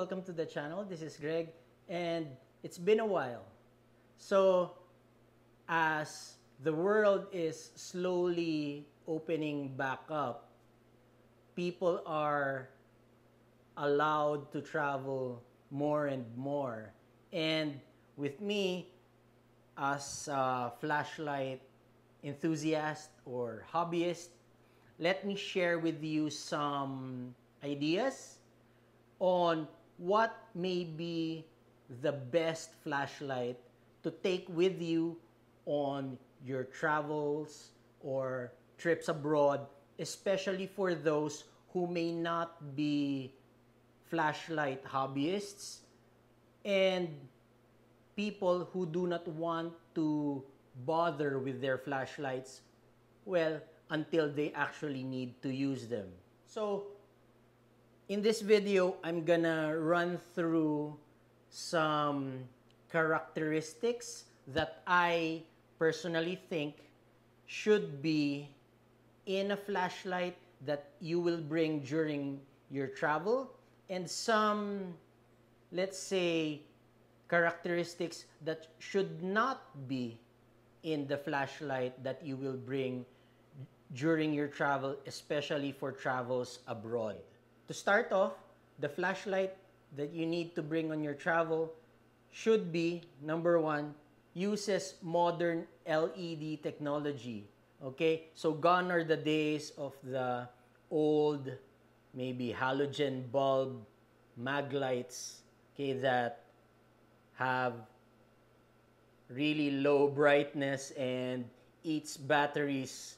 welcome to the channel. This is Greg and it's been a while. So as the world is slowly opening back up, people are allowed to travel more and more. And with me, as a flashlight enthusiast or hobbyist, let me share with you some ideas on what may be the best flashlight to take with you on your travels or trips abroad, especially for those who may not be flashlight hobbyists and people who do not want to bother with their flashlights, well, until they actually need to use them. So, in this video, I'm gonna run through some characteristics that I personally think should be in a flashlight that you will bring during your travel and some, let's say, characteristics that should not be in the flashlight that you will bring during your travel, especially for travels abroad. To start off, the flashlight that you need to bring on your travel should be number one, uses modern LED technology. Okay, so gone are the days of the old, maybe halogen bulb mag lights, okay, that have really low brightness and eats batteries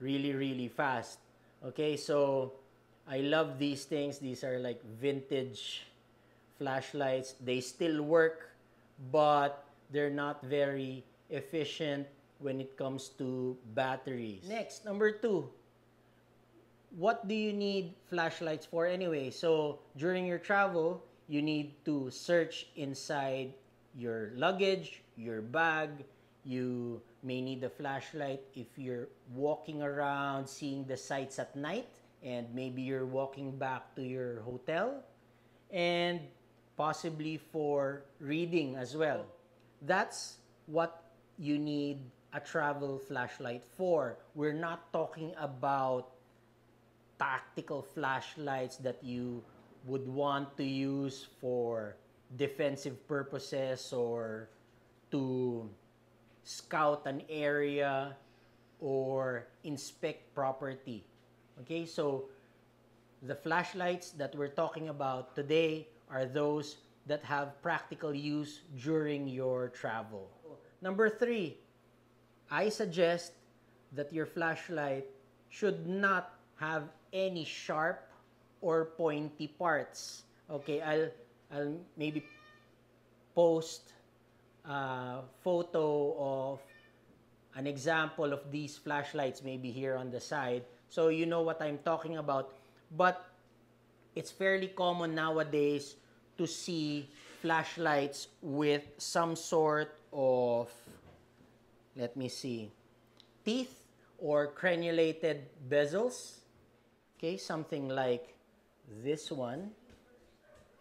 really, really fast. Okay, so I love these things. These are like vintage flashlights. They still work, but they're not very efficient when it comes to batteries. Next, number two, what do you need flashlights for anyway? So during your travel, you need to search inside your luggage, your bag. You may need a flashlight if you're walking around seeing the sights at night and maybe you're walking back to your hotel and possibly for reading as well. That's what you need a travel flashlight for. We're not talking about tactical flashlights that you would want to use for defensive purposes or to scout an area or inspect property. Okay, so the flashlights that we're talking about today are those that have practical use during your travel. Number three, I suggest that your flashlight should not have any sharp or pointy parts. Okay, I'll, I'll maybe post a photo of an example of these flashlights maybe here on the side. So you know what I'm talking about. But it's fairly common nowadays to see flashlights with some sort of, let me see, teeth or crenulated bezels. Okay, something like this one,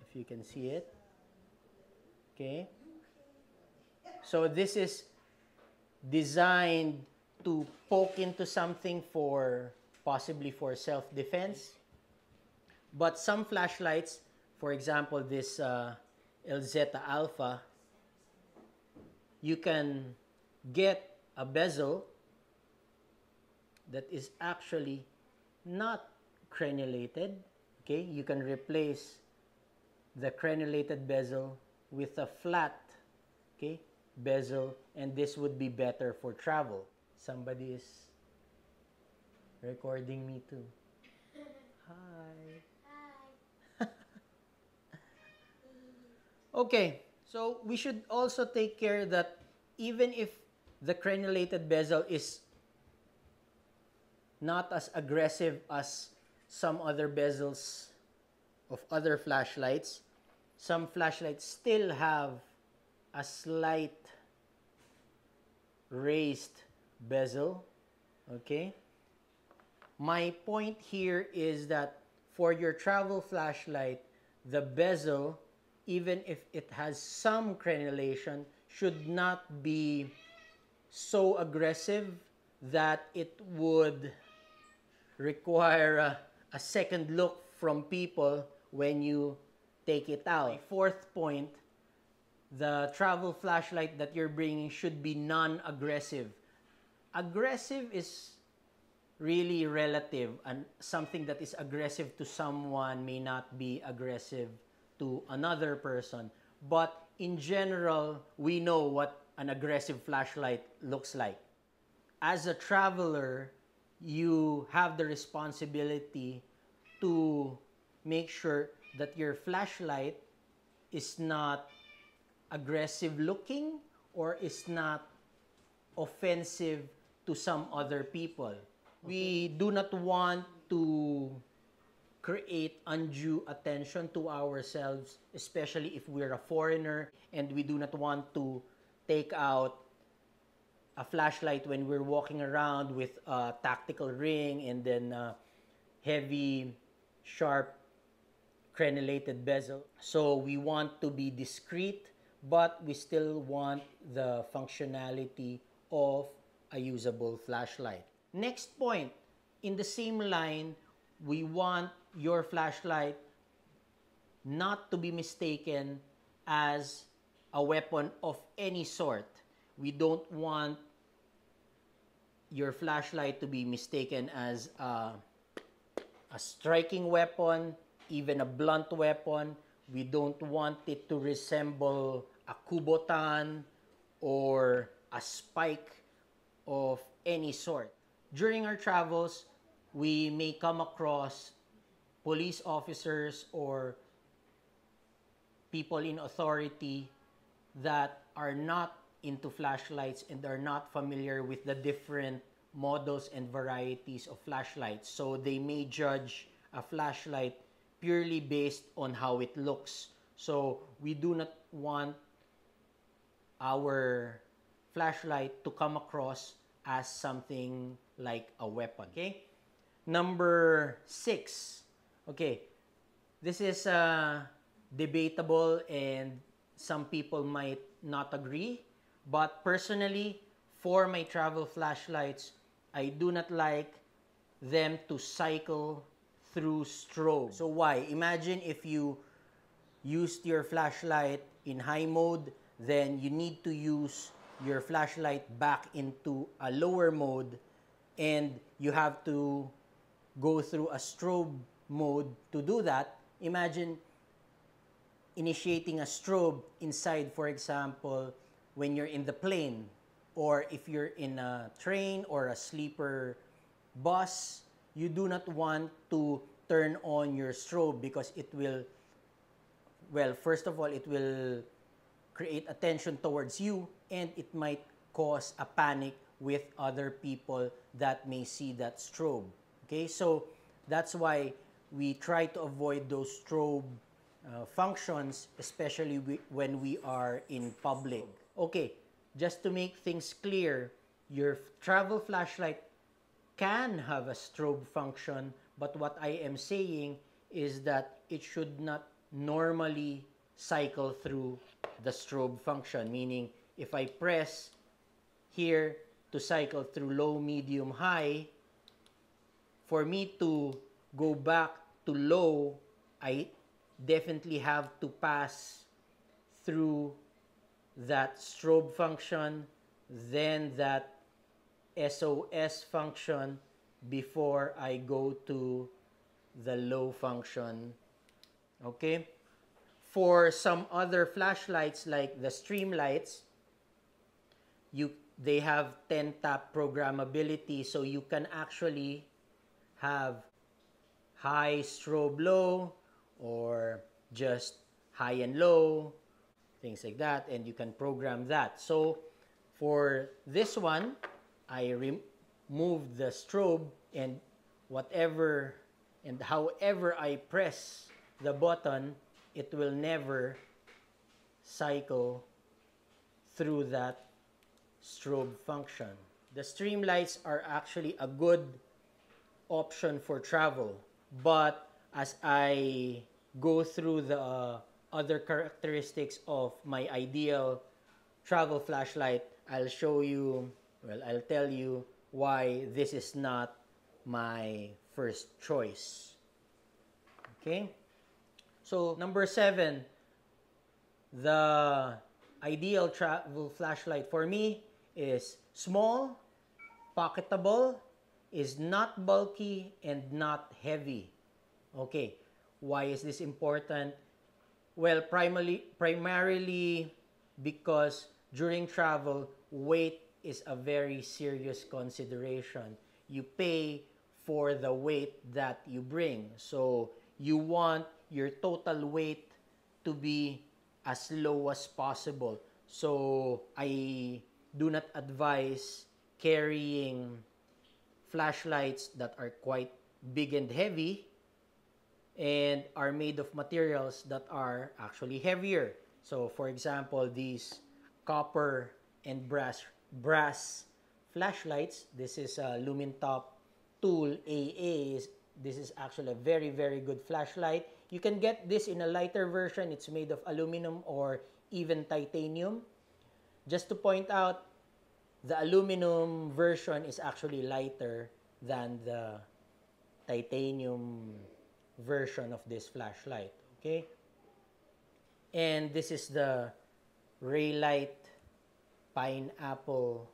if you can see it. Okay. So this is designed to poke into something for possibly for self-defense. But some flashlights, for example, this uh, Elzetta Alpha, you can get a bezel that is actually not crenulated. Okay, you can replace the crenulated bezel with a flat okay, bezel and this would be better for travel. Somebody is recording me too. Hi. Hi. okay, so we should also take care that even if the crenulated bezel is not as aggressive as some other bezels of other flashlights, some flashlights still have a slight raised bezel. Okay? My point here is that for your travel flashlight, the bezel, even if it has some crenellation, should not be so aggressive that it would require a, a second look from people when you take it out. Fourth point, the travel flashlight that you're bringing should be non-aggressive. Aggressive is really relative and something that is aggressive to someone may not be aggressive to another person. But in general, we know what an aggressive flashlight looks like. As a traveler, you have the responsibility to make sure that your flashlight is not aggressive looking or is not offensive to some other people. We do not want to create undue attention to ourselves, especially if we're a foreigner and we do not want to take out a flashlight when we're walking around with a tactical ring and then a heavy, sharp, crenellated bezel. So we want to be discreet, but we still want the functionality of a usable flashlight. Next point, in the same line, we want your flashlight not to be mistaken as a weapon of any sort. We don't want your flashlight to be mistaken as a, a striking weapon, even a blunt weapon. We don't want it to resemble a kubotan or a spike of any sort. During our travels, we may come across police officers or people in authority that are not into flashlights and are not familiar with the different models and varieties of flashlights. So they may judge a flashlight purely based on how it looks. So we do not want our flashlight to come across as something like a weapon. Okay? Number six. Okay. This is uh, debatable and some people might not agree. But personally, for my travel flashlights, I do not like them to cycle through strobe. So why? Imagine if you used your flashlight in high mode, then you need to use your flashlight back into a lower mode and you have to go through a strobe mode to do that. Imagine initiating a strobe inside, for example, when you're in the plane or if you're in a train or a sleeper bus, you do not want to turn on your strobe because it will, well, first of all, it will create attention towards you and it might cause a panic with other people that may see that strobe. Okay, so that's why we try to avoid those strobe uh, functions, especially we, when we are in public. Okay, just to make things clear, your travel flashlight can have a strobe function, but what I am saying is that it should not normally cycle through the strobe function, meaning if I press here to cycle through low, medium, high, for me to go back to low, I definitely have to pass through that strobe function, then that SOS function before I go to the low function. Okay? For some other flashlights like the Streamlights, you they have 10 tap programmability so you can actually have high strobe low or just high and low things like that and you can program that. So for this one I remove the strobe and whatever and however I press the button it will never cycle through that strobe function. The streamlights are actually a good option for travel, but as I go through the uh, other characteristics of my ideal travel flashlight, I'll show you, well, I'll tell you why this is not my first choice. Okay? So, number seven, the ideal travel flashlight for me is small, pocketable, is not bulky, and not heavy. Okay, why is this important? Well, primarily, primarily because during travel, weight is a very serious consideration. You pay for the weight that you bring. So, you want your total weight to be as low as possible. So, I do not advise carrying flashlights that are quite big and heavy and are made of materials that are actually heavier. So, for example, these copper and brass brass flashlights. This is a Lumintop Tool AA. This is actually a very, very good flashlight. You can get this in a lighter version. It's made of aluminum or even titanium. Just to point out, the aluminum version is actually lighter than the titanium version of this flashlight. Okay? And this is the Reylight Pineapple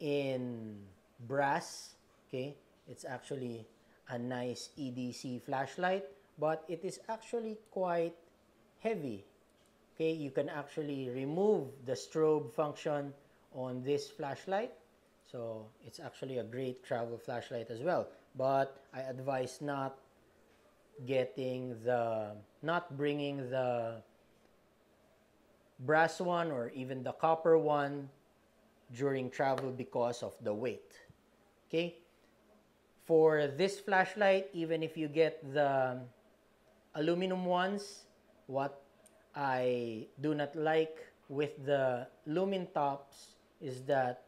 in brass. Okay? It's actually a nice EDC flashlight, but it is actually quite heavy. Okay, you can actually remove the strobe function on this flashlight. So it's actually a great travel flashlight as well. But I advise not getting the, not bringing the brass one or even the copper one during travel because of the weight. Okay? For this flashlight, even if you get the aluminum ones, what I do not like with the Lumintops is that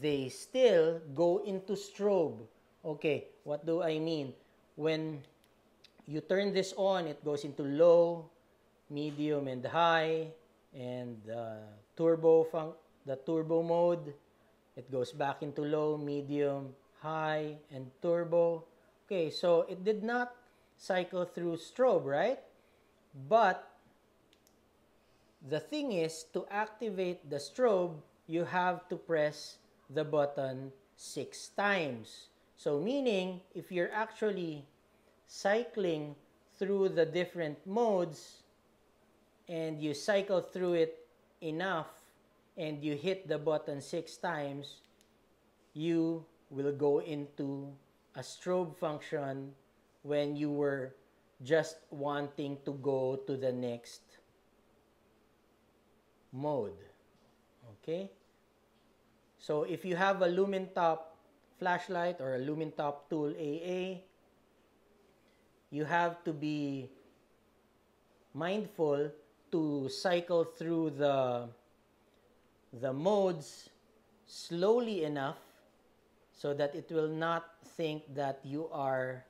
they still go into strobe. Okay, what do I mean? When you turn this on, it goes into low, medium, and high, and uh, turbo the turbo mode. It goes back into low, medium, high, and turbo. Okay, so it did not cycle through strobe, right? But the thing is, to activate the strobe, you have to press the button six times. So meaning, if you're actually cycling through the different modes and you cycle through it enough and you hit the button six times, you will go into a strobe function when you were just wanting to go to the next mode. Okay? So if you have a Lumintop flashlight or a Lumintop Tool AA, you have to be mindful to cycle through the the modes slowly enough so that it will not think that you are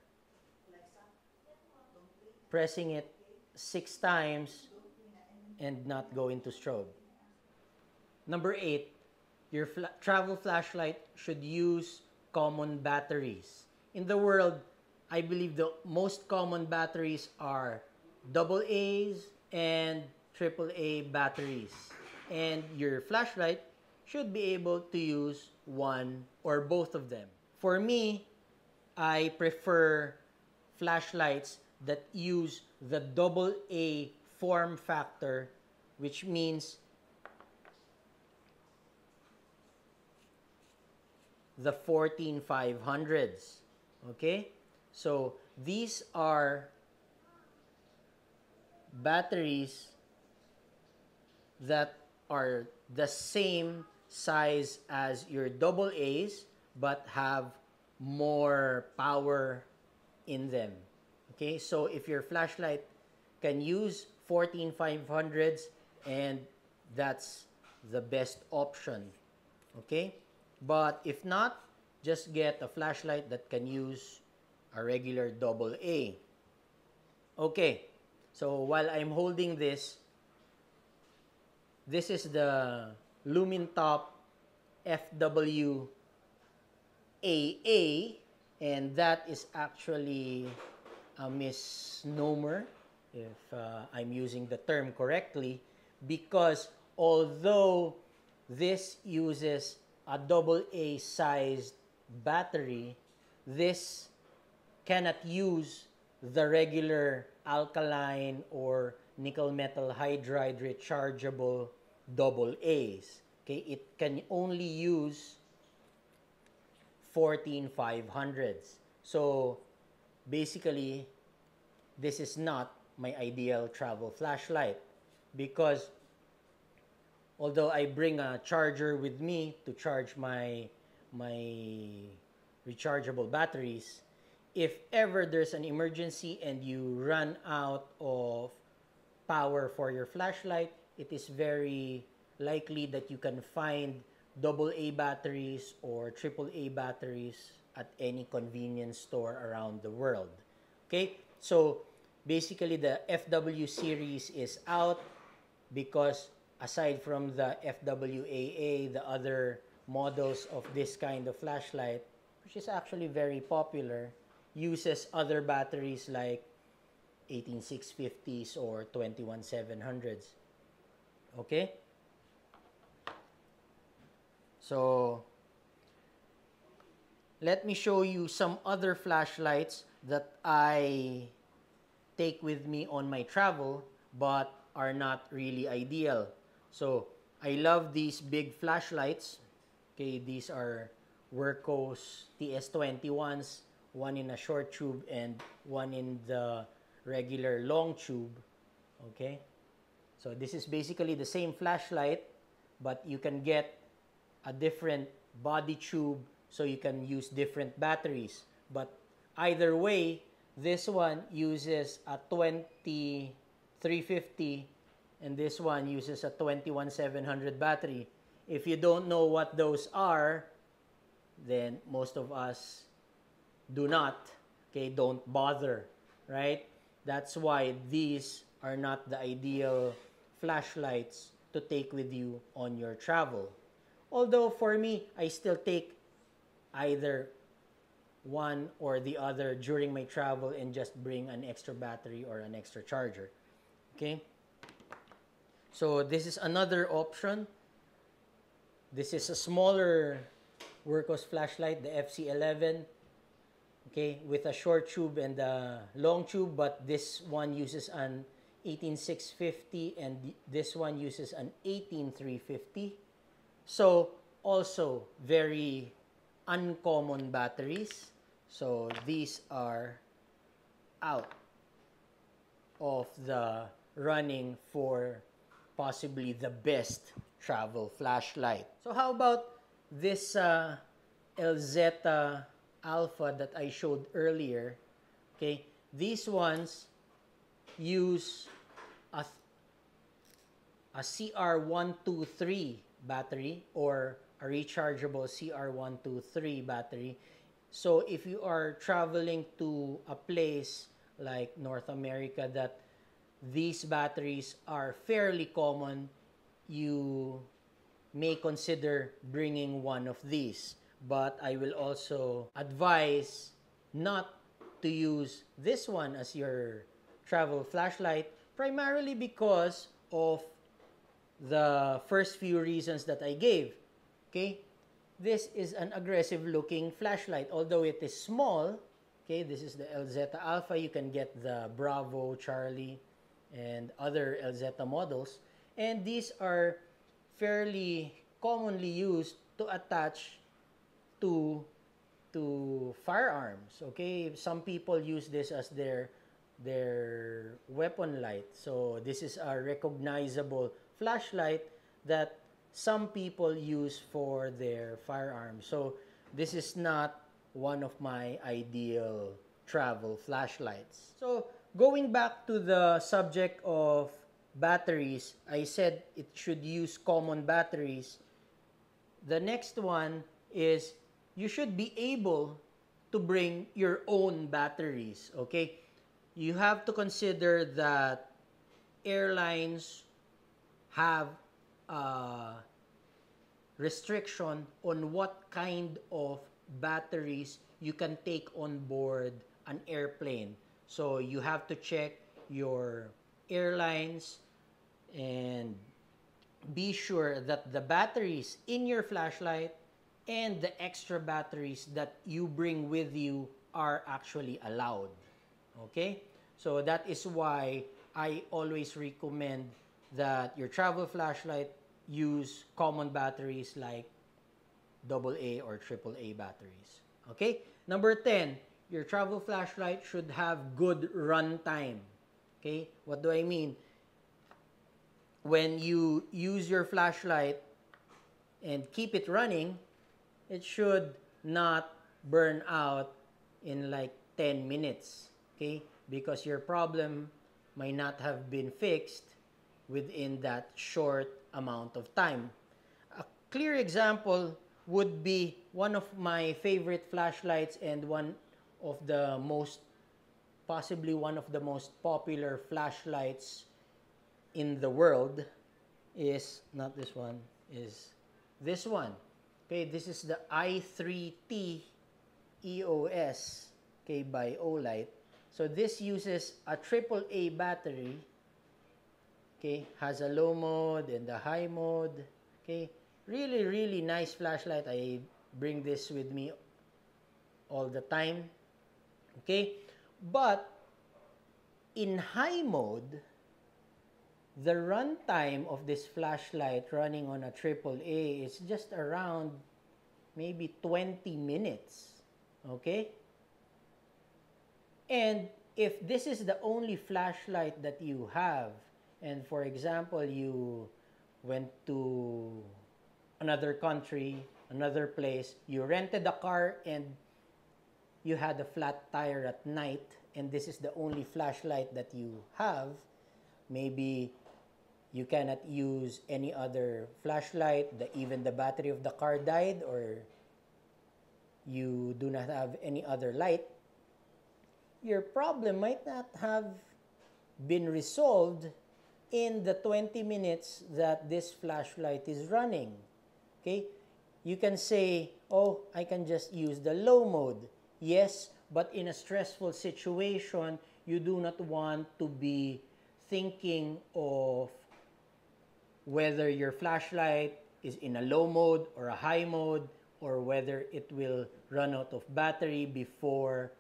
pressing it six times and not go into strobe. Number eight, your travel flashlight should use common batteries. In the world, I believe the most common batteries are double A's and triple A batteries. And your flashlight should be able to use one or both of them. For me, I prefer flashlights that use the double A form factor, which means the 14500s. Okay? So, these are batteries that are the same size as your double A's but have more power in them. Okay, so if your flashlight can use 14500s and that's the best option. Okay? But if not, just get a flashlight that can use a regular double A. Okay, So while I'm holding this, this is the Lumintop FW AA and that is actually a misnomer if uh, I'm using the term correctly because although this uses a double A sized battery this cannot use the regular alkaline or nickel metal hydride rechargeable double A's okay it can only use 14500s. So basically, this is not my ideal travel flashlight because although I bring a charger with me to charge my my rechargeable batteries, if ever there's an emergency and you run out of power for your flashlight, it is very likely that you can find double A batteries or triple A batteries at any convenience store around the world. Okay, so basically the FW series is out because aside from the FWAA, the other models of this kind of flashlight, which is actually very popular, uses other batteries like 18650s or 21700s. Okay? So, let me show you some other flashlights that I take with me on my travel but are not really ideal. So, I love these big flashlights. Okay, these are Wurkkos TS21s, one in a short tube and one in the regular long tube. Okay? So, this is basically the same flashlight but you can get a different body tube so you can use different batteries. But either way, this one uses a 20350 and this one uses a 21700 battery. If you don't know what those are, then most of us do not, okay, don't bother, right? That's why these are not the ideal flashlights to take with you on your travel. Although for me, I still take either one or the other during my travel and just bring an extra battery or an extra charger. Okay? So this is another option. This is a smaller Wurkkos flashlight, the FC11. Okay, with a short tube and a long tube, but this one uses an 18650 and this one uses an 18350. So, also very uncommon batteries. So, these are out of the running for possibly the best travel flashlight. So, how about this uh, Elzetta Alpha that I showed earlier? Okay, these ones use a, a CR123 battery or a rechargeable CR123 battery. So if you are traveling to a place like North America that these batteries are fairly common, you may consider bringing one of these. But I will also advise not to use this one as your travel flashlight primarily because of the first few reasons that I gave. Okay? This is an aggressive looking flashlight. Although it is small, okay, this is the Elzetta Alpha. You can get the Bravo, Charlie, and other Elzetta models. And these are fairly commonly used to attach to to firearms okay some people use this as their their weapon light so this is a recognizable flashlight that some people use for their firearms. So this is not one of my ideal travel flashlights. So going back to the subject of batteries, I said it should use common batteries. The next one is you should be able to bring your own batteries, okay? You have to consider that airlines have a restriction on what kind of batteries you can take on board an airplane. So you have to check your airlines and be sure that the batteries in your flashlight and the extra batteries that you bring with you are actually allowed. Okay? So that is why I always recommend that your travel flashlight use common batteries like AA or AAA batteries. Okay? Number 10, your travel flashlight should have good run time. Okay? What do I mean? When you use your flashlight and keep it running, it should not burn out in like 10 minutes. Okay? Because your problem might not have been fixed within that short amount of time. A clear example would be one of my favorite flashlights and one of the most possibly one of the most popular flashlights in the world is not this one is this one okay this is the i3t eos okay by olight so this uses a triple a battery okay has a low mode and a high mode. Okay really really nice flashlight. I bring this with me all the time. Okay but in high mode the runtime of this flashlight running on a triple a is just around maybe 20 minutes. Okay? And if this is the only flashlight that you have and for example you went to another country another place you rented a car and you had a flat tire at night and this is the only flashlight that you have. Maybe you cannot use any other flashlight the, even the battery of the car died or you do not have any other light. Your problem might not have been resolved in the 20 minutes that this flashlight is running. Okay? You can say, oh, I can just use the low mode. Yes, but in a stressful situation, you do not want to be thinking of whether your flashlight is in a low mode or a high mode or whether it will run out of battery before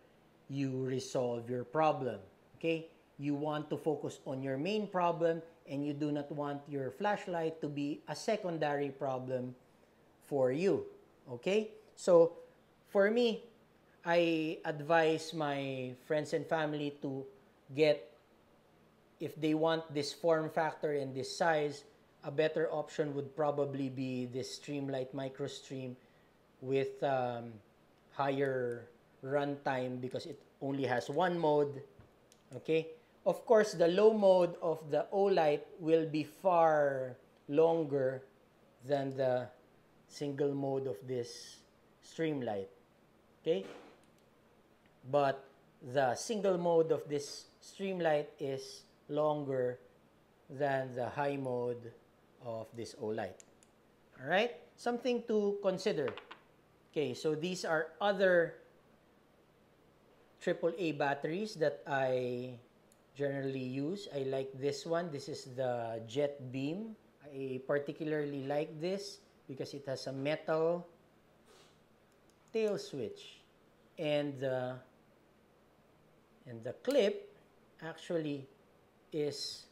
you resolve your problem. Okay? You want to focus on your main problem and you do not want your flashlight to be a secondary problem for you. Okay? So, for me, I advise my friends and family to get, if they want this form factor and this size, a better option would probably be this Streamlight MicroStream with um, higher runtime because it only has one mode. Okay? Of course, the low mode of the Olight will be far longer than the single mode of this Streamlight. Okay? But the single mode of this Streamlight is longer than the high mode of this Olight. Alright? Something to consider. Okay, so these are other AAA batteries that I generally use. I like this one. This is the Jet Beam. I particularly like this because it has a metal tail switch. And the, and the clip actually is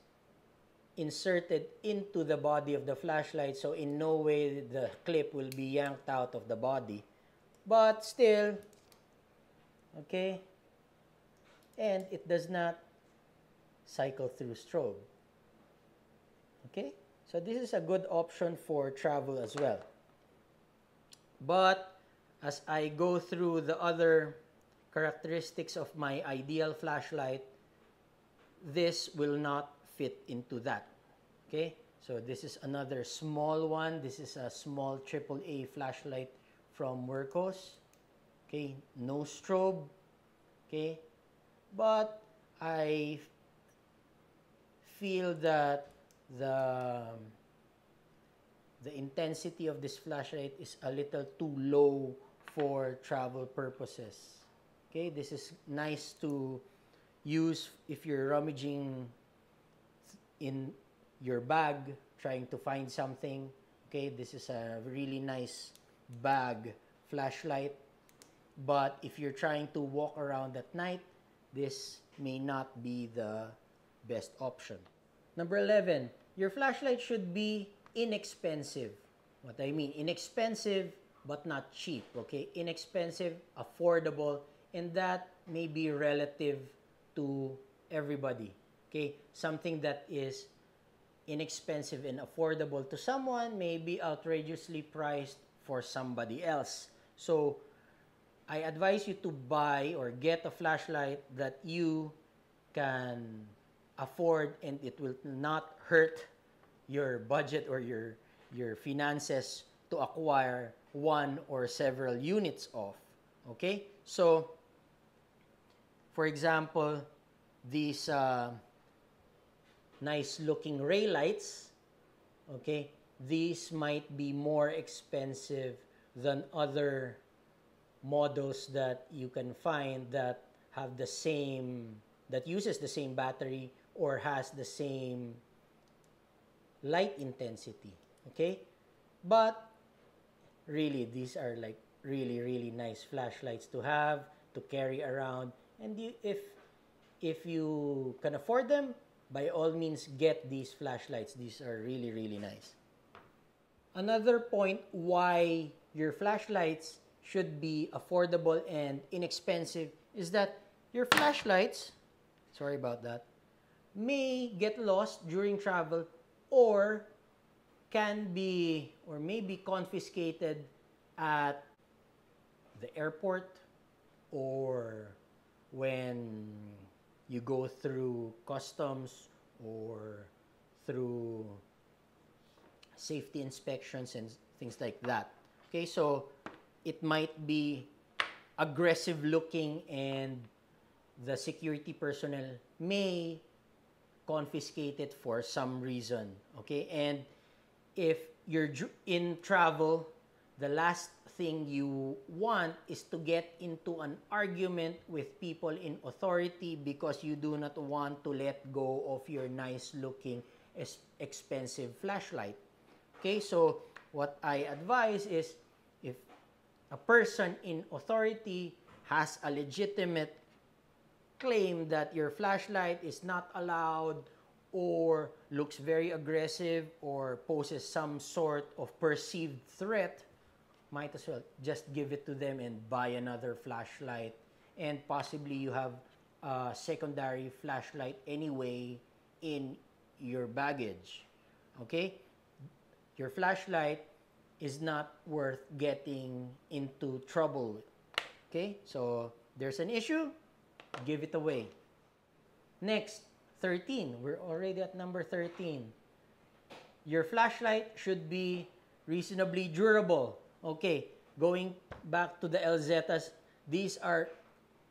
inserted into the body of the flashlight so in no way the clip will be yanked out of the body but still okay and it does not cycle through strobe. Okay? So this is a good option for travel as well. But as I go through the other characteristics of my ideal flashlight, this will not fit into that. Okay? So this is another small one. This is a small AAA flashlight from Wurkkos. Okay, no strobe. Okay, but I feel that the um, the intensity of this flashlight is a little too low for travel purposes. Okay, this is nice to use if you're rummaging in your bag trying to find something. Okay, this is a really nice bag flashlight. But if you're trying to walk around at night, this may not be the best option. Number 11, your flashlight should be inexpensive. What I mean, inexpensive but not cheap, okay? Inexpensive, affordable, and that may be relative to everybody, okay? Something that is inexpensive and affordable to someone may be outrageously priced for somebody else. So, I advise you to buy or get a flashlight that you can afford and it will not hurt your budget or your your finances to acquire one or several units of. Okay? So, for example, these uh, nice looking Reylights, okay, these might be more expensive than other models that you can find that have the same that uses the same battery or has the same light intensity okay? But really these are like really really nice flashlights to have to carry around. And you, if if you can afford them by all means get these flashlights. These are really really nice. Another point why your flashlights should be affordable and inexpensive is that your flashlights sorry about that may get lost during travel or can be or may be confiscated at the airport or when you go through customs or through safety inspections and things like that. Okay, so it might be aggressive looking and the security personnel may confiscate it for some reason. Okay, and if you're in travel, the last thing you want is to get into an argument with people in authority because you do not want to let go of your nice looking expensive flashlight. Okay, so what I advise is if a person in authority has a legitimate claim that your flashlight is not allowed or looks very aggressive or poses some sort of perceived threat, might as well just give it to them and buy another flashlight. And possibly you have a secondary flashlight anyway in your baggage. Okay? Your flashlight is not worth getting into trouble. Okay? So there's an issue, give it away. Next, 13. We're already at number 13. Your flashlight should be reasonably durable. Okay, going back to the LZs, these are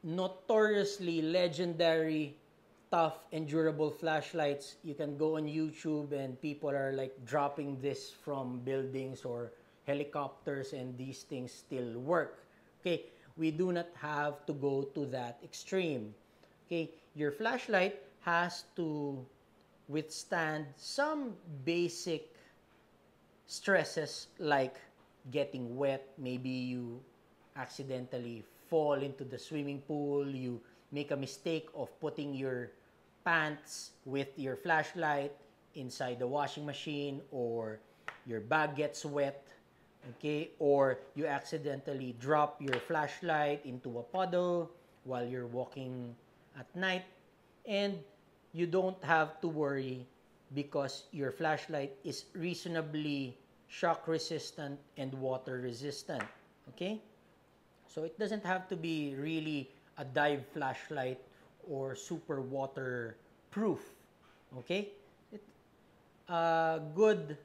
notoriously legendary tough and durable flashlights. You can go on YouTube and people are like dropping this from buildings or helicopters and these things still work. Okay, we do not have to go to that extreme. Okay, your flashlight has to withstand some basic stresses like getting wet. Maybe you accidentally fall into the swimming pool. You make a mistake of putting your pants with your flashlight inside the washing machine or your bag gets wet okay or you accidentally drop your flashlight into a puddle while you're walking at night and you don't have to worry because your flashlight is reasonably shock resistant and water resistant. Okay? So it doesn't have to be really a dive flashlight or super waterproof. Okay? It, a good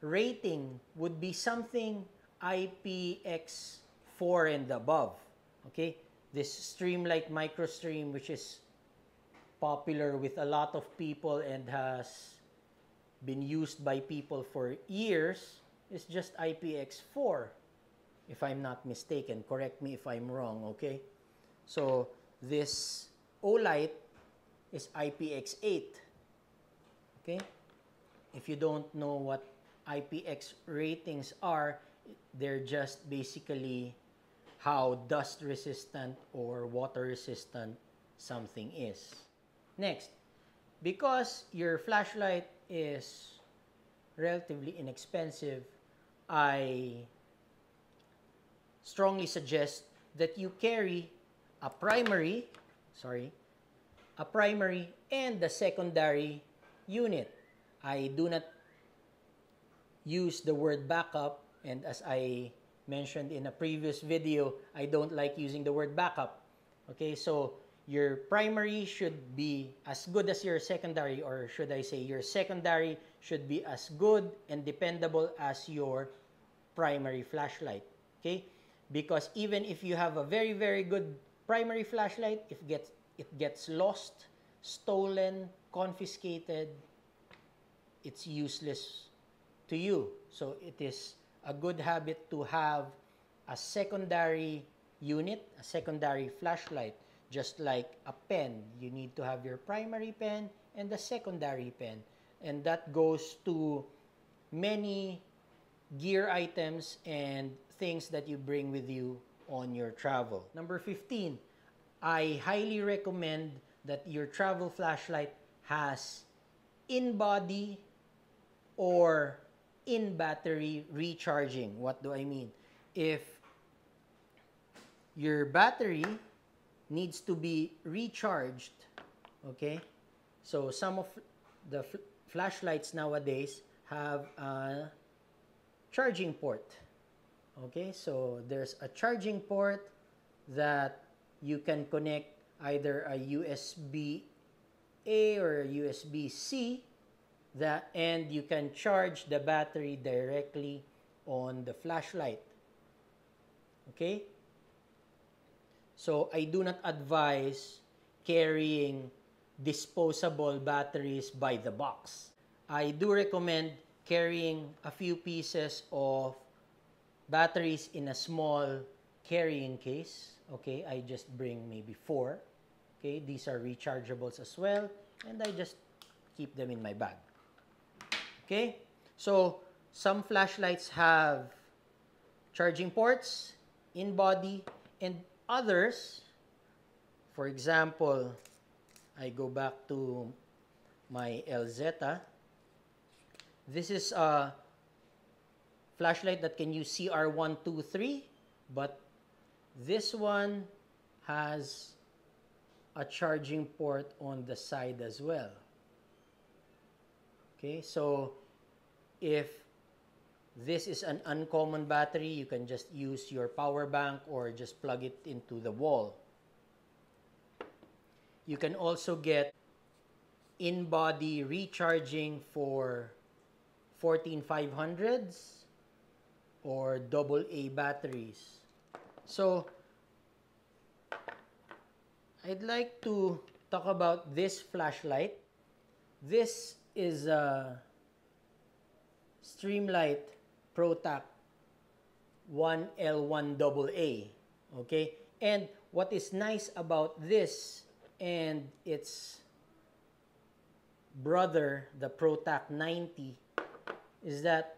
rating would be something IPX4 and above. Okay? This Streamlight Microstream, which is popular with a lot of people and has been used by people for years is just IPX4 if I'm not mistaken. Correct me if I'm wrong, okay? So this Olight is IPX8. Okay? If you don't know what IPX ratings are, they're just basically how dust resistant or water resistant something is. Next, because your flashlight is relatively inexpensive, I strongly suggest that you carry a primary, sorry, a primary and the secondary unit. I do not use the word backup and as I mentioned in a previous video, I don't like using the word backup. Okay, so your primary should be as good as your secondary or should I say your secondary should be as good and dependable as your primary flashlight. Okay? Because even if you have a very very good primary flashlight, if it gets it gets lost, stolen, confiscated, it's useless to you. So it is a good habit to have a secondary unit, a secondary flashlight, just like a pen. You need to have your primary pen and the secondary pen. And that goes to many gear items and things that you bring with you on your travel. Number 15, I highly recommend that your travel flashlight has in-body or in-battery recharging. What do I mean? If your battery needs to be recharged, okay? So some of the flashlights nowadays have a charging port. Okay, so there's a charging port that you can connect either a USB A or a USB C that and you can charge the battery directly on the flashlight. Okay? So I do not advise carrying disposable batteries by the box. I do recommend carrying a few pieces of batteries in a small carrying case. Okay, I just bring maybe four. Okay, these are rechargeables as well. And I just keep them in my bag. Okay, so some flashlights have charging ports in body and others, for example, I go back to my LZ. This is a flashlight that can use CR123, but this one has a charging port on the side as well. Okay, so if this is an uncommon battery, you can just use your power bank or just plug it into the wall. You can also get in-body recharging for 14500s or double A batteries. So, I'd like to talk about this flashlight. This is uh, a Streamlight ProTac 1L1AA. Okay? And what is nice about this and its brother, the ProTac 90, is that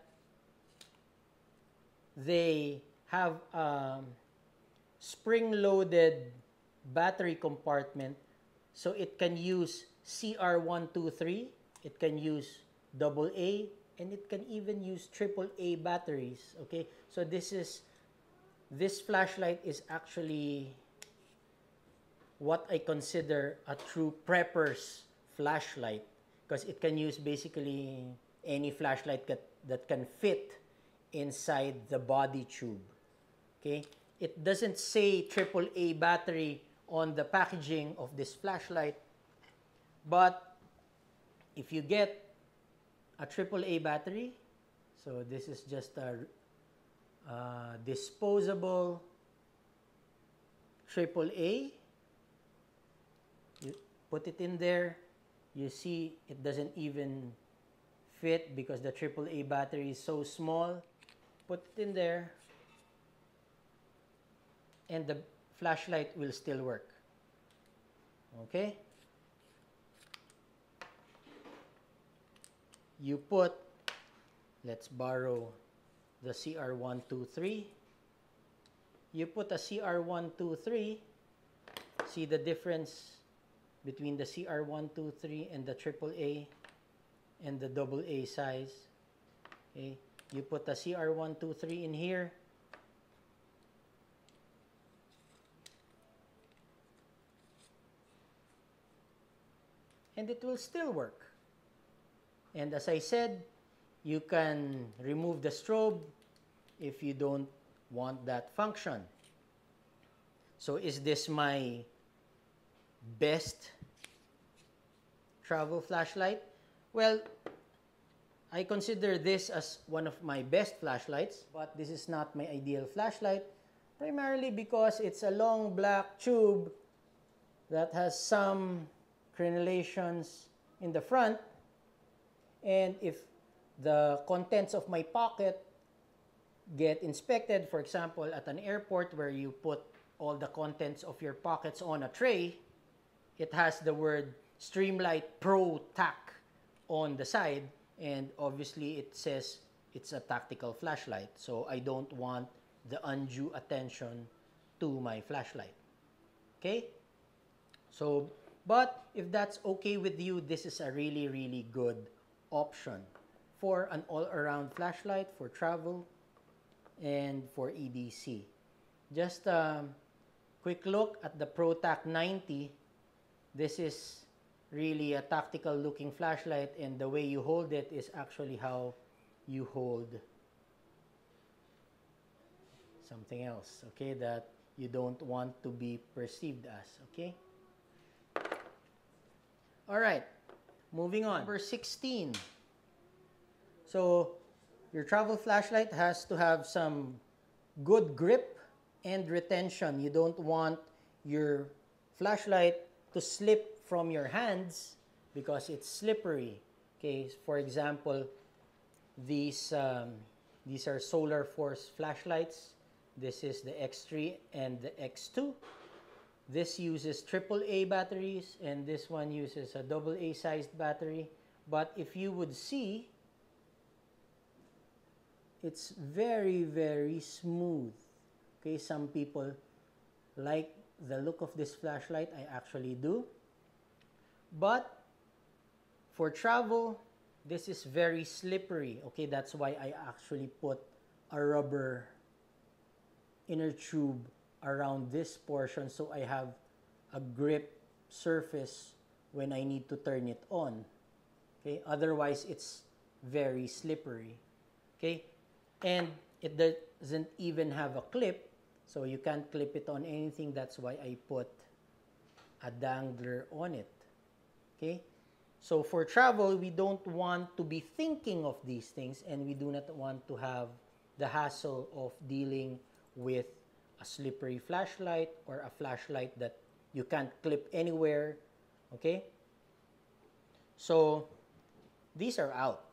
they have a spring-loaded battery compartment so it can use CR123, it can use double A and it can even use triple A batteries. Okay, so this is this flashlight is actually what I consider a true prepper's flashlight because it can use basically any flashlight that, that can fit inside the body tube. Okay? It doesn't say AAA battery on the packaging of this flashlight, but if you get a AAA battery, so this is just a uh, disposable AAA. You, put it in there. You see it doesn't even fit because the AAA battery is so small. Put it in there and the flashlight will still work. Okay? You put, let's borrow the CR123. You put a CR123, see the difference between the CR123 and the AAA and the AA size. Okay? You put a CR123 in here, and it will still work. And as I said, you can remove the strobe if you don't want that function. So is this my best travel flashlight? Well, I consider this as one of my best flashlights, but this is not my ideal flashlight, primarily because it's a long black tube that has some crenellations in the front. And if the contents of my pocket get inspected, for example, at an airport where you put all the contents of your pockets on a tray, it has the word Streamlight Pro TAC on the side, and obviously it says it's a tactical flashlight. So I don't want the undue attention to my flashlight. Okay? So but if that's okay with you, this is a really, really good option for an all-around flashlight for travel and for EDC. Just a quick look at the ProTac 90. This is really a tactical looking flashlight and the way you hold it is actually how you hold something else, okay, that you don't want to be perceived as, okay? All right, moving on. Number 16. So, your travel flashlight has to have some good grip and retention. You don't want your flashlight to slip from your hands because it's slippery. Okay, for example, these um, these are Solar Force flashlights. This is the X3 and the X2. This uses AAA batteries and this one uses a AA sized battery. But if you would see, it's very, very smooth. Okay, some people like the look of this flashlight. I actually do. But for travel, this is very slippery. Okay, that's why I actually put a rubber inner tube around this portion so I have a grip surface when I need to turn it on. Okay, otherwise it's very slippery. Okay, and it doesn't even have a clip, so you can't clip it on anything. That's why I put a dangler on it. Okay, so for travel, we don't want to be thinking of these things and we do not want to have the hassle of dealing with a slippery flashlight or a flashlight that you can't clip anywhere. Okay? So, these are out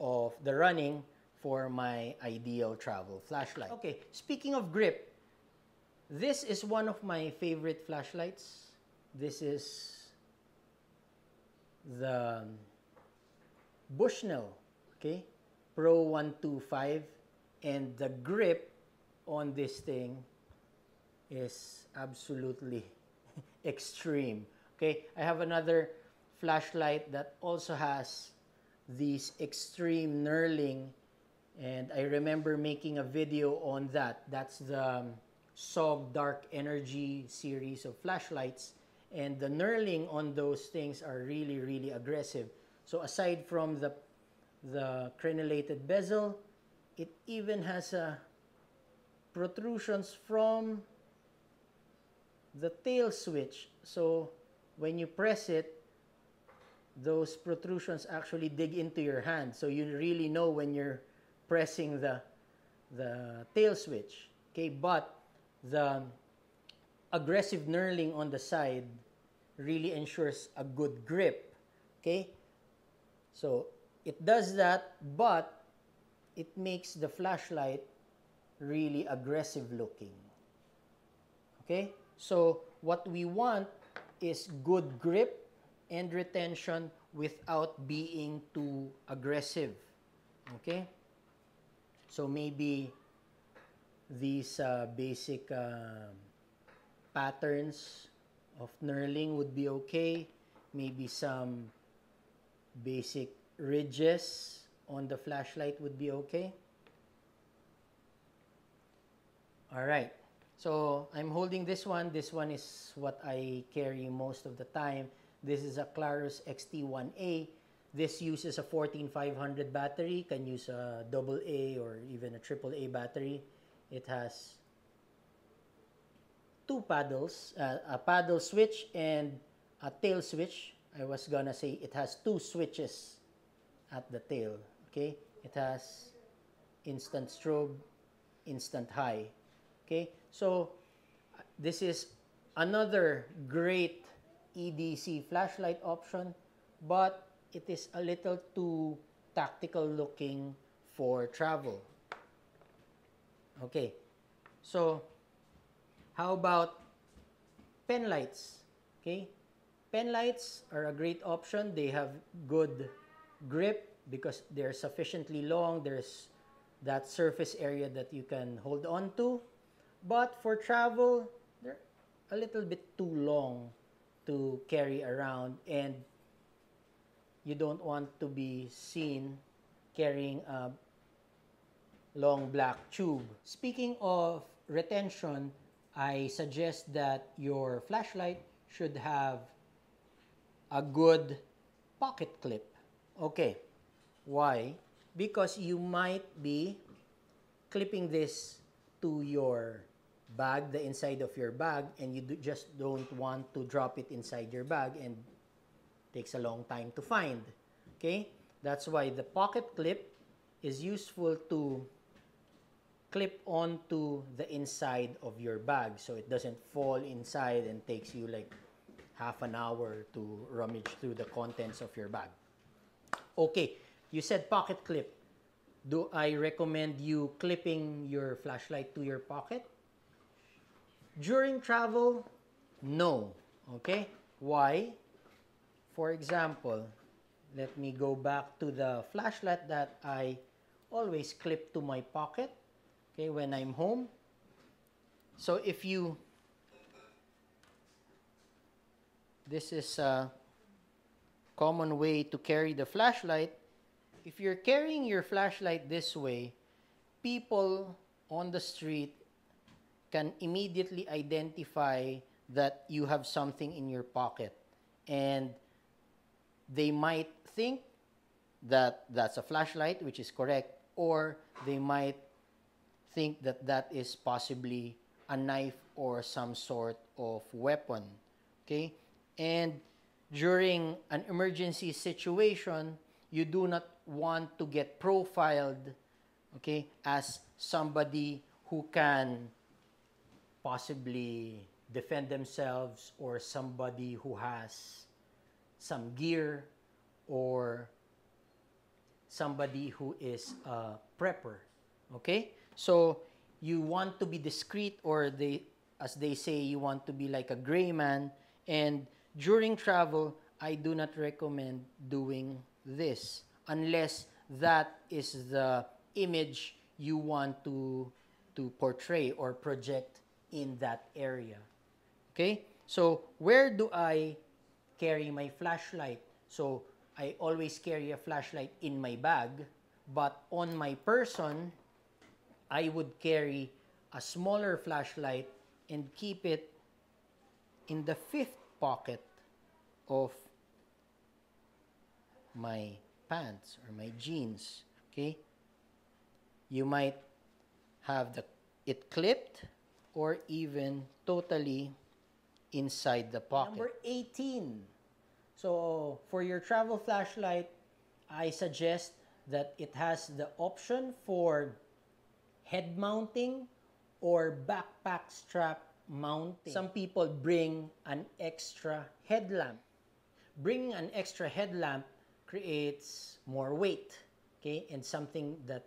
of the running for my ideal travel flashlight. Okay, speaking of grip, this is one of my favorite flashlights. This is the Bushnell, okay, Pro 125 and the grip on this thing is absolutely extreme. Okay, I have another flashlight that also has these extreme knurling and I remember making a video on that. That's the um, SOG Dark Energy series of flashlights and the knurling on those things are really really aggressive. So aside from the the crenellated bezel, it even has a protrusions from the tail switch. So when you press it, those protrusions actually dig into your hand. So you really know when you're pressing the, the tail switch. Okay, but the aggressive knurling on the side really ensures a good grip. Okay? So, it does that, but it makes the flashlight really aggressive looking. Okay? So, what we want is good grip and retention without being too aggressive. Okay? So, maybe these uh, basic uh, patterns of knurling would be okay. Maybe some basic ridges on the flashlight would be okay. All right. So I'm holding this one. This one is what I carry most of the time. This is a Klarus XT1A. This uses a 14500 battery. Can use a double A or even a triple A battery. It has two paddles, uh, a paddle switch and a tail switch. I was gonna say it has two switches at the tail. Okay, it has instant strobe, instant high. Okay, so this is another great EDC flashlight option, but it is a little too tactical looking for travel. Okay, so how about pen lights? Okay, pen lights are a great option. They have good grip because they're sufficiently long. There's that surface area that you can hold on to. But for travel, they're a little bit too long to carry around and you don't want to be seen carrying a long black tube. Speaking of retention, I suggest that your flashlight should have a good pocket clip. Okay, why? Because you might be clipping this to your bag, the inside of your bag, and you do, just don't want to drop it inside your bag and takes a long time to find. Okay? That's why the pocket clip is useful to clip onto the inside of your bag so it doesn't fall inside and takes you like half an hour to rummage through the contents of your bag. Okay, you said pocket clip. Do I recommend you clipping your flashlight to your pocket? During travel, no. Okay? Why? For example, let me go back to the flashlight that I always clip to my pocket okay, when I'm home. So if you, this is a common way to carry the flashlight. If you're carrying your flashlight this way, people on the street can immediately identify that you have something in your pocket. And they might think that that's a flashlight, which is correct, or they might think that that is possibly a knife or some sort of weapon. Okay? And during an emergency situation, you do not want to get profiled okay as somebody who can possibly defend themselves or somebody who has some gear or somebody who is a prepper okay? So you want to be discreet or they as they say you want to be like a gray man. And during travel I do not recommend doing this unless that is the image you want to to portray or project in that area. Okay? So where do I carry my flashlight? So I always carry a flashlight in my bag but on my person I would carry a smaller flashlight and keep it in the fifth pocket of my pants or my jeans okay you might have the it clipped or even totally inside the pocket number 18 so for your travel flashlight i suggest that it has the option for head mounting or backpack strap mounting. Some people bring an extra headlamp. Bringing an extra headlamp creates more weight, okay, and something that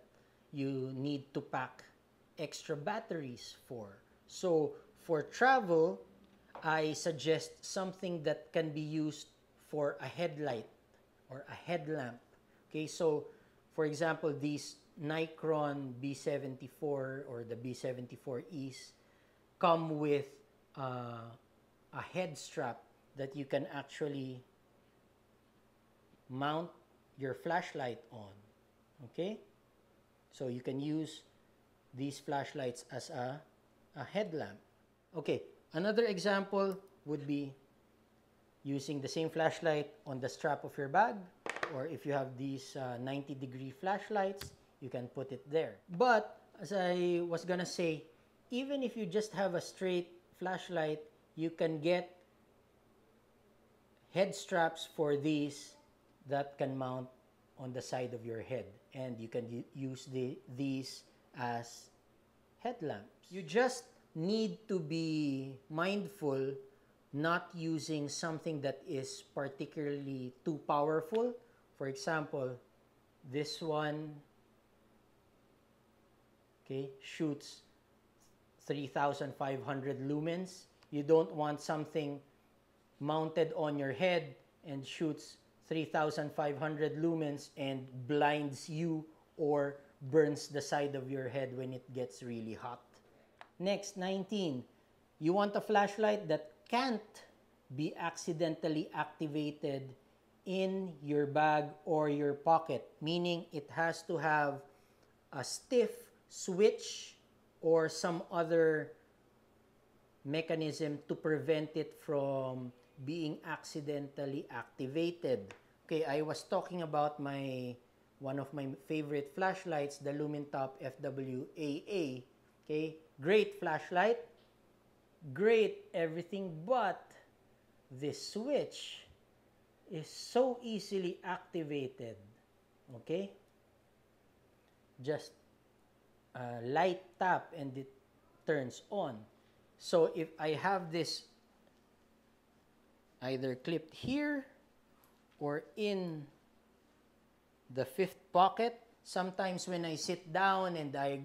you need to pack extra batteries for. So for travel, I suggest something that can be used for a headlight or a headlamp. Okay, so for example, these Nicron B74 or the B74Es come with uh, a head strap that you can actually mount your flashlight on. Okay? So you can use these flashlights as a, a headlamp. Okay, another example would be using the same flashlight on the strap of your bag or if you have these uh, 90 degree flashlights, you can put it there. But as I was gonna say, even if you just have a straight flashlight, you can get head straps for these that can mount on the side of your head and you can use the, these as headlamps. You just need to be mindful not using something that is particularly too powerful. For example, this one okay, shoots 3,500 lumens. You don't want something mounted on your head and shoots 3,500 lumens and blinds you or burns the side of your head when it gets really hot. Next, 19. You want a flashlight that can't be accidentally activated in your bag or your pocket, meaning it has to have a stiff switch or some other mechanism to prevent it from being accidentally activated. Okay, I was talking about my one of my favorite flashlights, the Lumintop FWAA. Okay, great flashlight, great everything, but this switch is so easily activated. Okay, just a light tap and it turns on. So if I have this either clipped here or in the fifth pocket. Sometimes when I sit down and I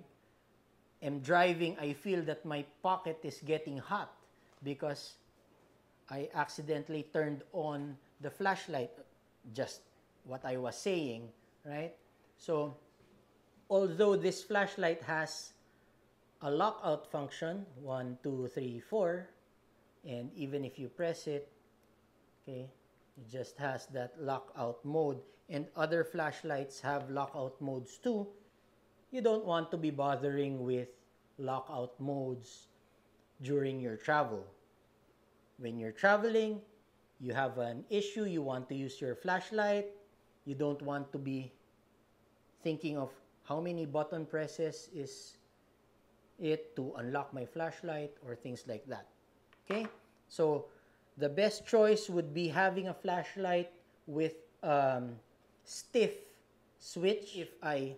am driving, I feel that my pocket is getting hot because I accidentally turned on the flashlight, just what I was saying, right? So, although this flashlight has a lockout function, one, two, three, four, and even if you press it, okay, it just has that lockout mode and other flashlights have lockout modes too. You don't want to be bothering with lockout modes during your travel. When you're traveling, you have an issue, you want to use your flashlight, you don't want to be thinking of how many button presses is it to unlock my flashlight or things like that. Okay? So the best choice would be having a flashlight with um, stiff switch. If I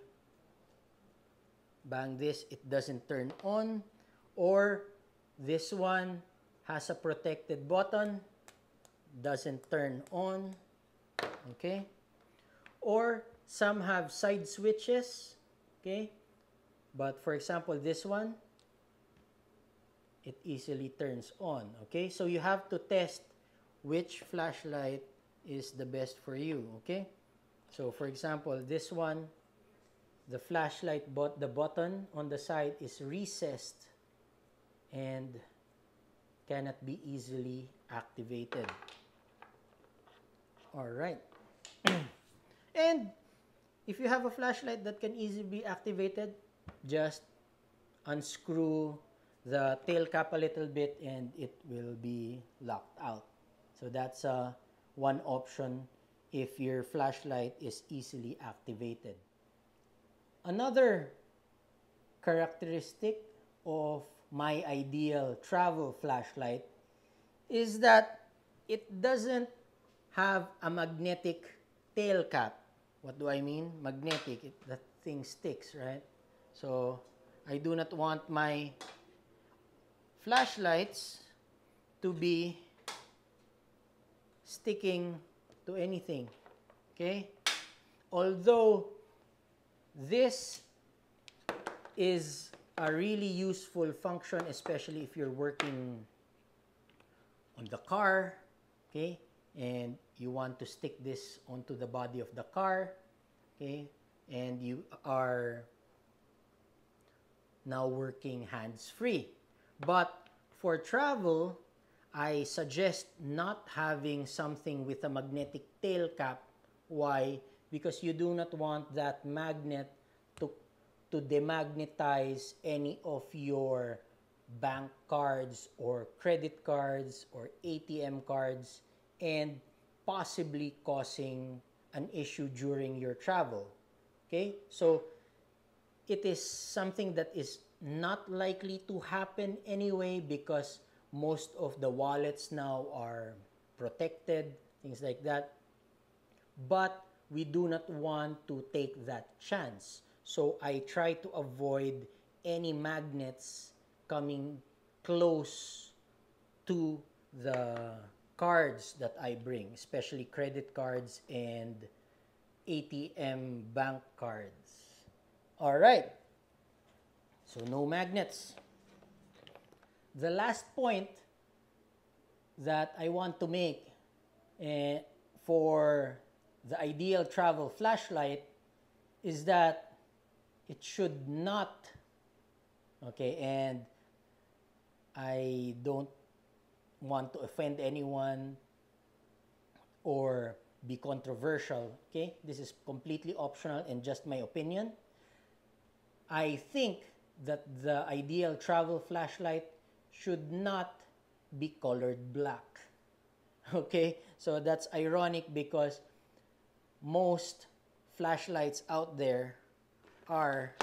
bang this, it doesn't turn on. Or this one has a protected button, doesn't turn on. Okay? Or some have side switches. Okay? But for example, this one, it easily turns on. Okay, so you have to test which flashlight is the best for you. Okay, so for example, this one, the flashlight, but the button on the side is recessed and cannot be easily activated. All right. and if you have a flashlight that can easily be activated, just unscrew the tail cap a little bit and it will be locked out. So that's uh, one option if your flashlight is easily activated. Another characteristic of my ideal travel flashlight is that it doesn't have a magnetic tail cap. What do I mean? Magnetic. It, that thing sticks, right? So I do not want my flashlights to be sticking to anything. Okay? Although this is a really useful function, especially if you're working on the car, okay? And you want to stick this onto the body of the car, okay? And you are now working hands-free. But for travel, I suggest not having something with a magnetic tail cap. Why? Because you do not want that magnet to, to demagnetize any of your bank cards or credit cards or ATM cards and possibly causing an issue during your travel. Okay? So it is something that is not likely to happen anyway because most of the wallets now are protected, things like that. But we do not want to take that chance. So I try to avoid any magnets coming close to the cards that I bring, especially credit cards and ATM bank cards. All right. So no magnets. The last point that I want to make uh, for the ideal travel flashlight is that it should not okay and I don't want to offend anyone or be controversial. Okay, this is completely optional and just my opinion. I think that the ideal travel flashlight should not be colored black. Okay, so that's ironic because most flashlights out there are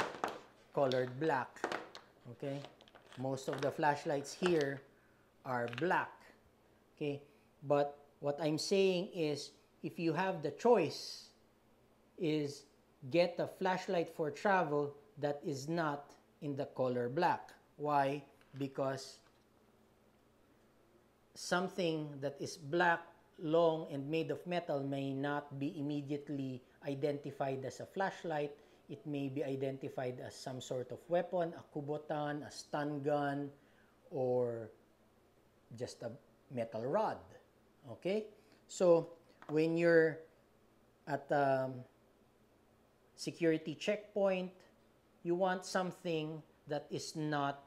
colored black. Okay, most of the flashlights here are black. Okay, but what I'm saying is if you have the choice is get a flashlight for travel that is not in the color black. Why? Because something that is black, long, and made of metal may not be immediately identified as a flashlight. It may be identified as some sort of weapon, a kubotan, a stun gun, or just a metal rod. Okay? So, when you're at a security checkpoint, you want something that is not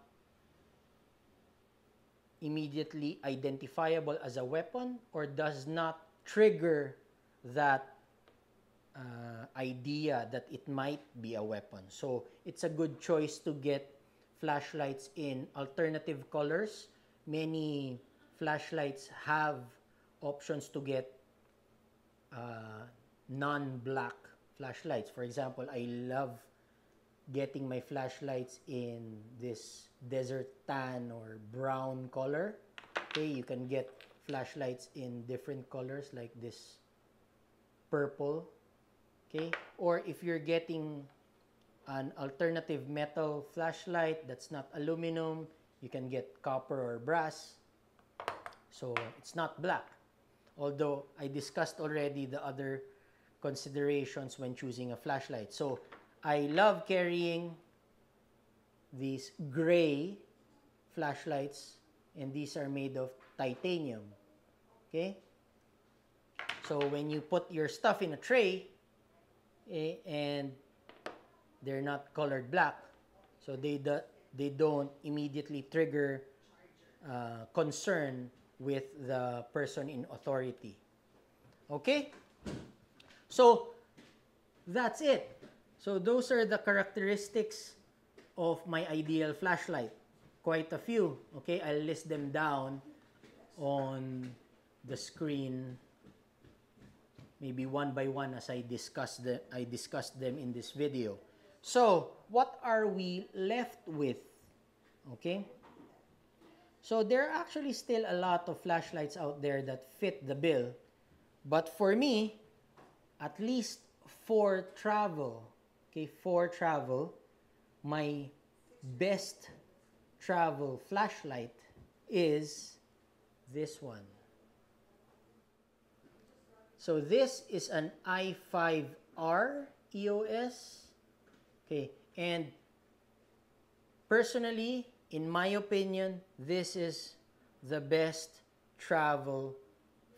immediately identifiable as a weapon or does not trigger that uh, idea that it might be a weapon. So it's a good choice to get flashlights in alternative colors. Many flashlights have options to get uh, non-black flashlights. For example, I love getting my flashlights in this desert tan or brown color. Okay, you can get flashlights in different colors like this purple. Okay, or if you're getting an alternative metal flashlight that's not aluminum, you can get copper or brass. So it's not black. Although I discussed already the other considerations when choosing a flashlight. So I love carrying these gray flashlights and these are made of titanium. Okay? So when you put your stuff in a tray eh, and they're not colored black, so they do, they don't immediately trigger uh, concern with the person in authority. Okay? So that's it. So those are the characteristics of my ideal flashlight. Quite a few. Okay, I'll list them down on the screen maybe one by one as I discuss the I discussed them in this video. So, what are we left with? Okay? So, there are actually still a lot of flashlights out there that fit the bill. But for me, at least for travel, okay, for travel, my best travel flashlight is this one. So this is an i5R EOS. Okay, and personally, in my opinion, this is the best travel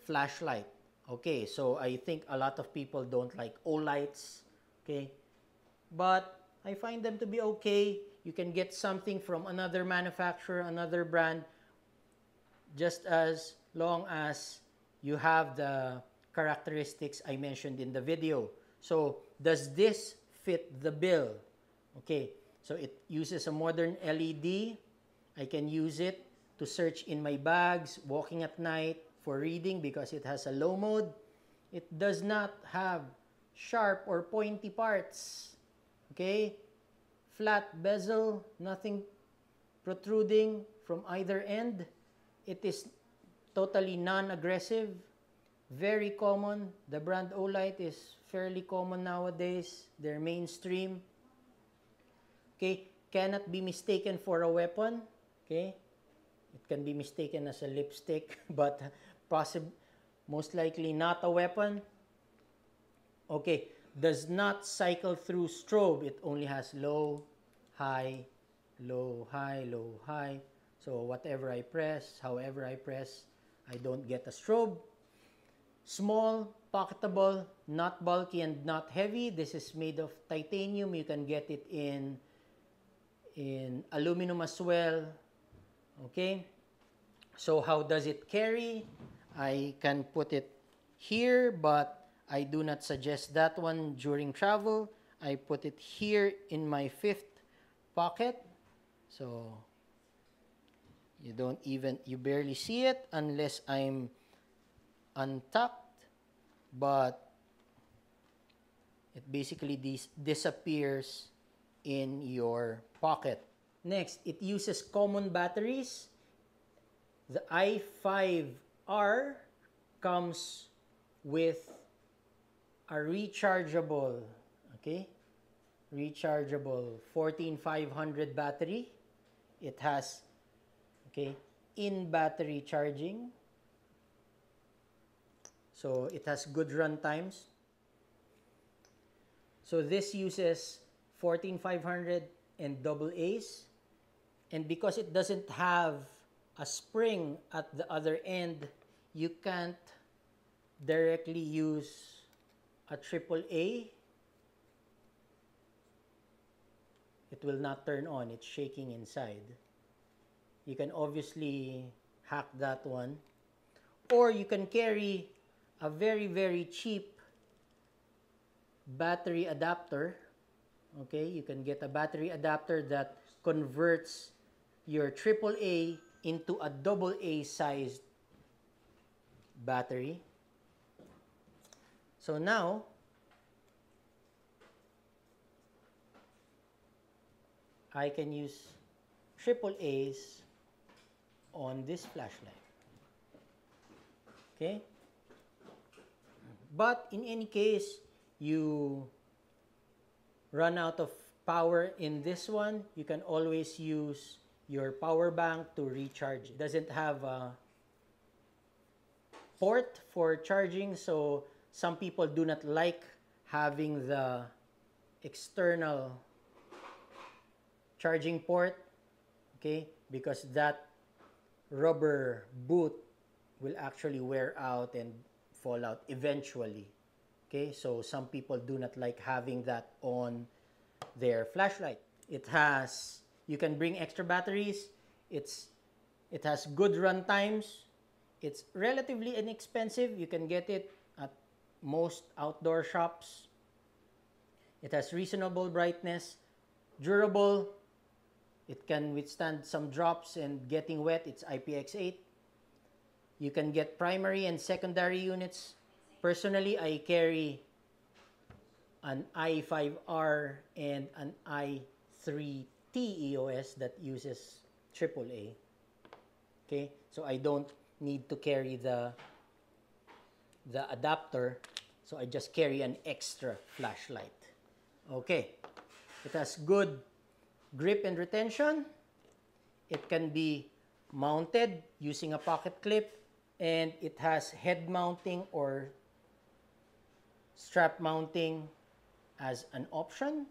flashlight. Okay, so I think a lot of people don't like Olights. Okay, but I find them to be okay. You can get something from another manufacturer, another brand, just as long as you have the characteristics I mentioned in the video. So, does this fit the bill? Okay, so it uses a modern LED. I can use it to search in my bags, walking at night, for reading because it has a low mode. It does not have sharp or pointy parts. Okay? Flat bezel, nothing protruding from either end. It is totally non-aggressive. Very common. The brand Olight is fairly common nowadays. They're mainstream. Okay? Cannot be mistaken for a weapon. Okay? It can be mistaken as a lipstick, but possible, most likely not a weapon. Okay, does not cycle through strobe. It only has low, high, low, high, low, high. So whatever I press, however I press, I don't get a strobe. Small, pocketable, not bulky and not heavy. This is made of titanium. You can get it in in aluminum as well. Okay? So how does it carry? I can put it here, but I do not suggest that one during travel. I put it here in my fifth pocket. So you don't even, you barely see it unless I'm untucked, but it basically dis disappears in your pocket. Next, it uses common batteries. The i5 R comes with a rechargeable, okay? Rechargeable 14500 battery. It has, okay, in battery charging. So it has good run times. So this uses 14500 and double A's. And because it doesn't have a spring at the other end, you can't directly use a triple A. It will not turn on. It's shaking inside. You can obviously hack that one. Or you can carry a very, very cheap battery adapter. Okay, you can get a battery adapter that converts your AAA into a double A sized battery. So now, I can use triple A's on this flashlight. Okay? But in any case, you run out of power in this one, you can always use your power bank to recharge. It doesn't have a port for charging. So some people do not like having the external charging port, okay? Because that rubber boot will actually wear out and fall out eventually. Okay, so some people do not like having that on their flashlight. It has, you can bring extra batteries. It's, it has good run times. It's relatively inexpensive. You can get it most outdoor shops. It has reasonable brightness, durable. It can withstand some drops and getting wet. It's IPX8. You can get primary and secondary units. Personally, I carry an i5R and an i3T EOS that uses AAA. Okay, so I don't need to carry the the adapter so I just carry an extra flashlight okay it has good grip and retention It can be mounted using a pocket clip and it has head mounting or strap mounting as an option.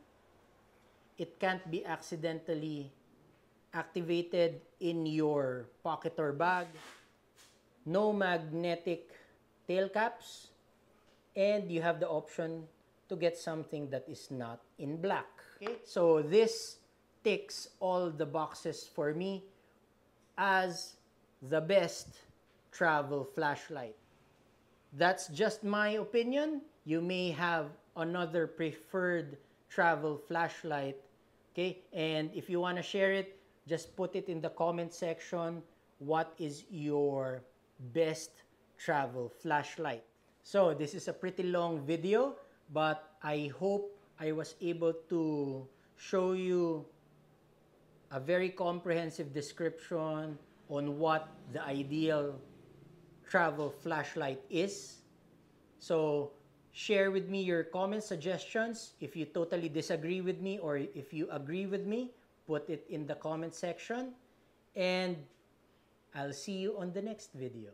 It can't be accidentally activated in your pocket or bag. No magnetic tail caps. And you have the option to get something that is not in black. Okay? So this ticks all the boxes for me as the best travel flashlight. That's just my opinion. You may have another preferred travel flashlight. Okay? And if you want to share it, just put it in the comment section. What is your best travel flashlight? So this is a pretty long video, but I hope I was able to show you a very comprehensive description on what the ideal travel flashlight is. So share with me your comments, suggestions. If you totally disagree with me or if you agree with me, put it in the comment section. And I'll see you on the next video.